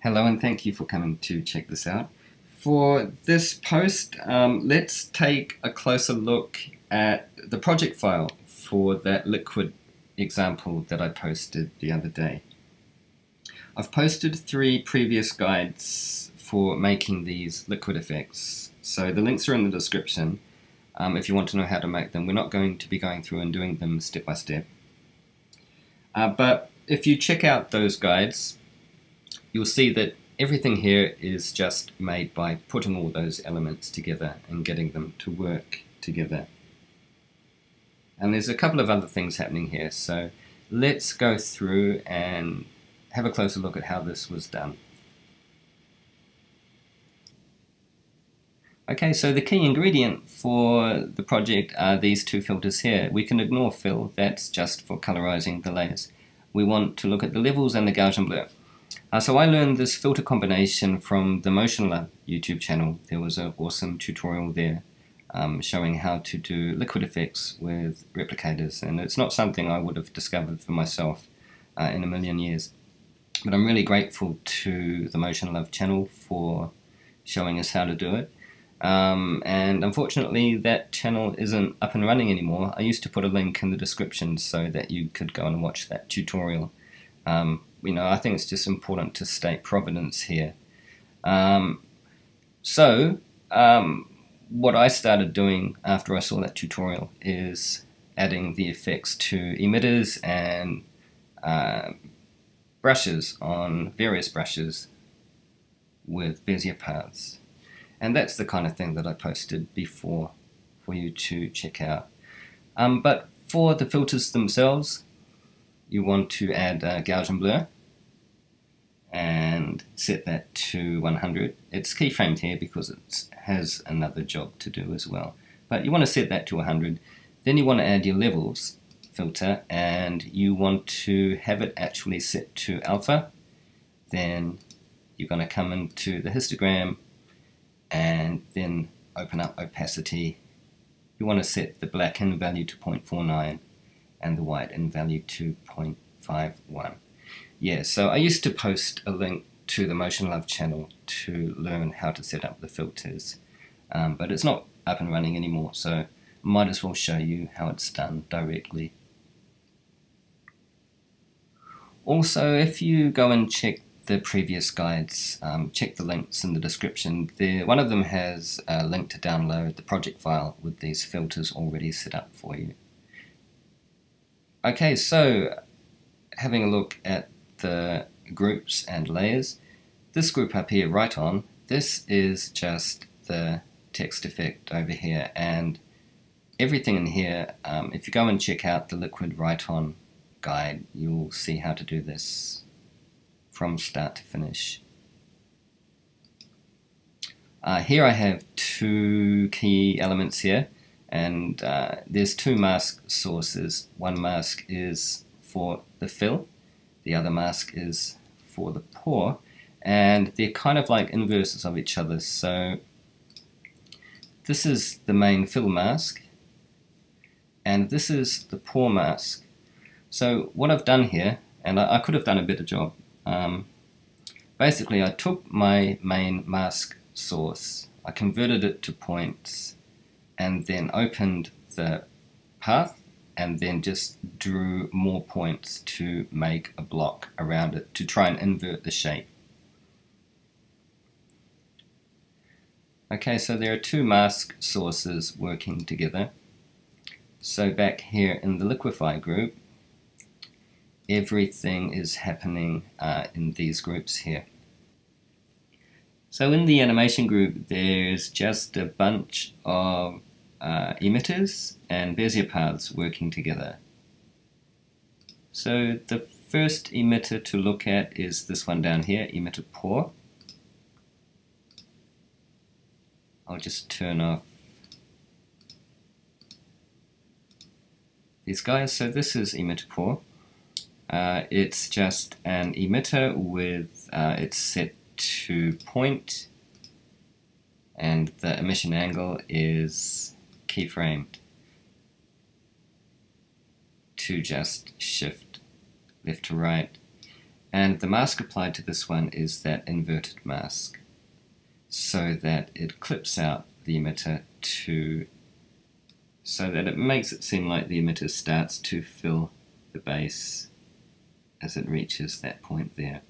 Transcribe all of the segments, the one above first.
Hello and thank you for coming to check this out. For this post, um, let's take a closer look at the project file for that liquid example that I posted the other day. I've posted three previous guides for making these liquid effects, so the links are in the description um, if you want to know how to make them. We're not going to be going through and doing them step by step. Uh, but if you check out those guides, you'll see that everything here is just made by putting all those elements together and getting them to work together. And there's a couple of other things happening here, so let's go through and have a closer look at how this was done. Okay, so the key ingredient for the project are these two filters here. We can ignore fill, that's just for colorizing the layers. We want to look at the levels and the Gaussian blur. Uh, so I learned this filter combination from the Motion Love YouTube channel. There was an awesome tutorial there um, showing how to do liquid effects with replicators and it's not something I would have discovered for myself uh, in a million years. But I'm really grateful to the Motion Love channel for showing us how to do it. Um, and unfortunately that channel isn't up and running anymore. I used to put a link in the description so that you could go and watch that tutorial. Um, you know, I think it's just important to state providence here. Um, so, um, what I started doing after I saw that tutorial is adding the effects to emitters and uh, brushes on various brushes with Bezier paths. And that's the kind of thing that I posted before for you to check out. Um, but for the filters themselves, you want to add uh, Gaussian blur and set that to 100. It's keyframed here because it has another job to do as well. But you want to set that to 100. Then you want to add your levels filter and you want to have it actually set to alpha. Then you're going to come into the histogram and then open up opacity. You want to set the black in value to 0.49 and the white in value to 0.51. Yeah, so I used to post a link to the Motion Love channel to learn how to set up the filters, um, but it's not up and running anymore, so might as well show you how it's done directly. Also, if you go and check the previous guides, um, check the links in the description. There, one of them has a link to download the project file with these filters already set up for you. Okay, so having a look at the groups and layers, this group up here, Write On, this is just the text effect over here and everything in here, um, if you go and check out the liquid Write On guide, you'll see how to do this from start to finish. Uh, here I have two key elements here and uh, there's two mask sources. One mask is for the fill, the other mask is for the pour and they're kind of like inverses of each other. So this is the main fill mask and this is the pour mask. So what I've done here and I, I could have done a better job um, basically I took my main mask source I converted it to points and then opened the path and then just drew more points to make a block around it to try and invert the shape. Okay, so there are two mask sources working together. So back here in the liquify group, everything is happening uh, in these groups here. So in the animation group, there's just a bunch of uh, emitters and Bezier paths working together. So the first emitter to look at is this one down here, emitter pour. I'll just turn off these guys. So this is emitter pour. Uh, it's just an emitter with uh, it's set to point and the emission angle is keyframed to just shift left to right And the mask applied to this one is that inverted mask so that it clips out the emitter to so that it makes it seem like the emitter starts to fill the base as it reaches that point there.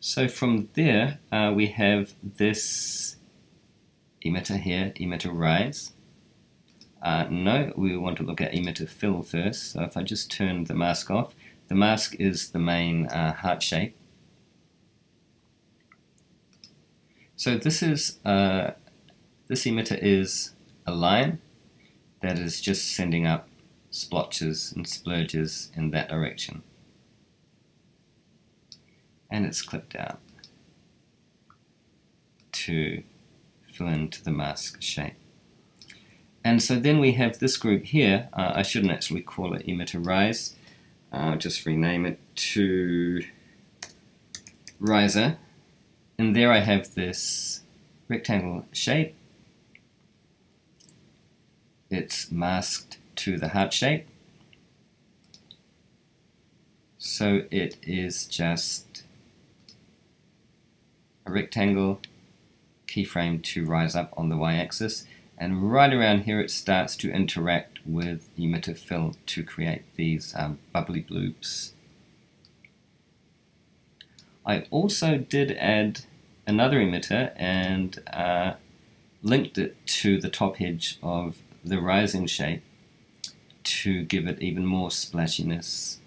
So from there uh, we have this emitter here, emitter rise. Uh, no, we want to look at emitter fill first. So if I just turn the mask off, the mask is the main uh, heart shape. So this is uh, this emitter is a line that is just sending up splotches and splurges in that direction. And it's clipped out to into the mask shape. And so then we have this group here. Uh, I shouldn't actually call it emitter rise. I'll just rename it to riser. And there I have this rectangle shape. It's masked to the heart shape. So it is just a rectangle keyframe to rise up on the y-axis and right around here it starts to interact with emitter fill to create these um, bubbly bloops. I also did add another emitter and uh, linked it to the top edge of the rising shape to give it even more splashiness.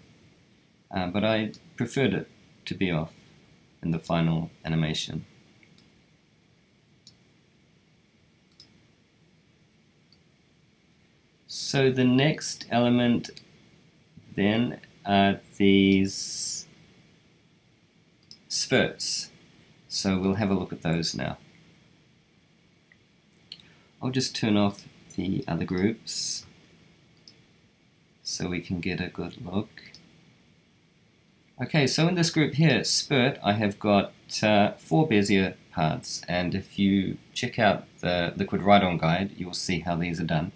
Uh, but I preferred it to be off in the final animation. So the next element then are these spurts. So we'll have a look at those now. I'll just turn off the other groups so we can get a good look. Okay, so in this group here, spurt, I have got uh, four Bezier paths, and if you check out the Liquid Write-On guide, you'll see how these are done.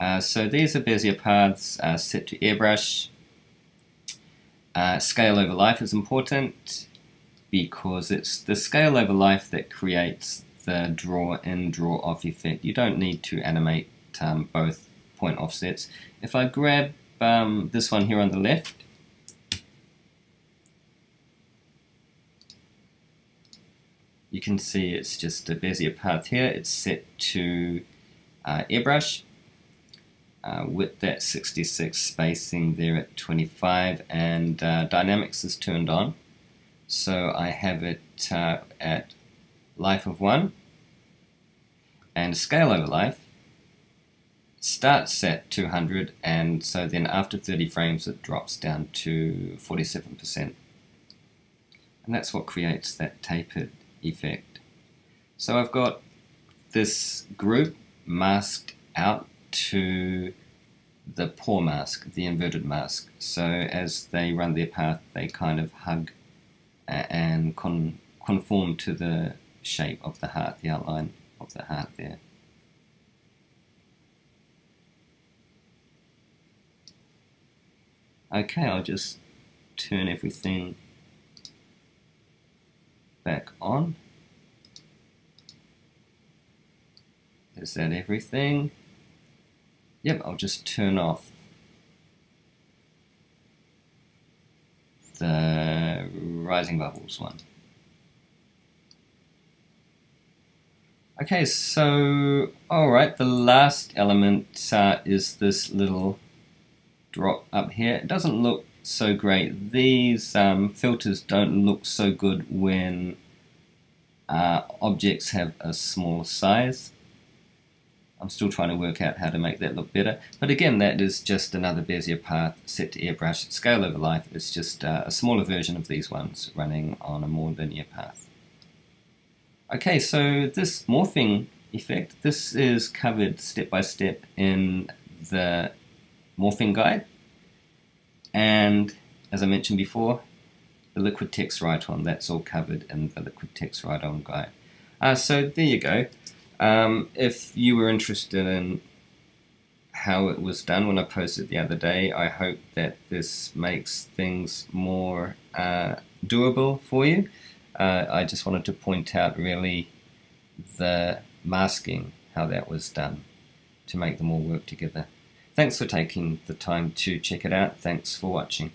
Uh, so these are Bezier paths uh, set to airbrush. Uh, scale over life is important because it's the scale over life that creates the draw in, draw off effect. You don't need to animate um, both point offsets. If I grab um, this one here on the left, you can see it's just a Bezier path here. It's set to uh, airbrush uh, with that 66 spacing there at 25 and uh, dynamics is turned on. So I have it uh, at life of 1 and scale over life starts at 200 and so then after 30 frames it drops down to 47% and that's what creates that tapered effect. So I've got this group masked out to the pour mask, the inverted mask. So as they run their path, they kind of hug uh, and con conform to the shape of the heart, the outline of the heart there. Okay, I'll just turn everything back on. Is that everything? Yep, I'll just turn off the rising bubbles one. Okay, so, alright, the last element uh, is this little drop up here. It doesn't look so great. These um, filters don't look so good when uh, objects have a small size. I'm still trying to work out how to make that look better. But again, that is just another Bezier path set to airbrush. Scale over life is just uh, a smaller version of these ones running on a more linear path. Okay, so this morphing effect, this is covered step by step in the morphing guide. And as I mentioned before, the liquid text Write-On, that's all covered in the liquid text Write-On guide. Uh, so there you go. Um, if you were interested in how it was done when I posted the other day. I hope that this makes things more uh, doable for you. Uh, I just wanted to point out really the masking, how that was done to make them all work together. Thanks for taking the time to check it out. Thanks for watching.